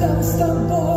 gonna stumble.